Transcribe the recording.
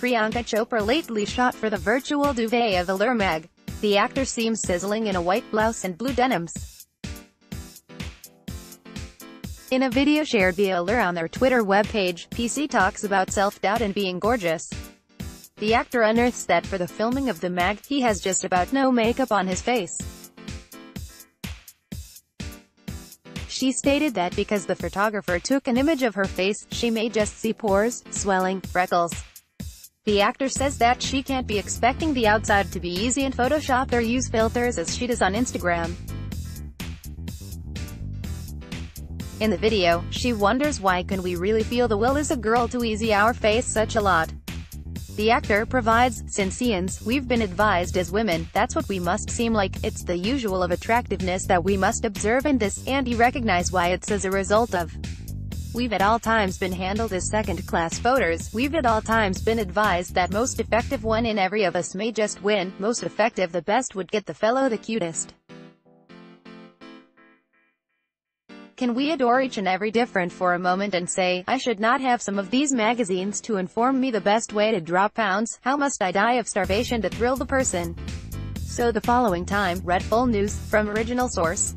Priyanka Chopra lately shot for the virtual duvet of Allure Mag. The actor seems sizzling in a white blouse and blue denims. In a video shared via Allure on their Twitter webpage, PC talks about self-doubt and being gorgeous. The actor unearths that for the filming of the mag, he has just about no makeup on his face. She stated that because the photographer took an image of her face, she may just see pores, swelling, freckles. The actor says that she can't be expecting the outside to be easy in Photoshop or use filters as she does on Instagram. In the video, she wonders why can we really feel the will as a girl to easy our face such a lot. The actor provides, Since we've been advised as women, that's what we must seem like, it's the usual of attractiveness that we must observe in this, and you recognize why it's as a result of. We've at all times been handled as second-class voters, we've at all times been advised that most effective one in every of us may just win, most effective the best would get the fellow the cutest. Can we adore each and every different for a moment and say, I should not have some of these magazines to inform me the best way to drop pounds, how must I die of starvation to thrill the person? So the following time, Red Bull News, from original source.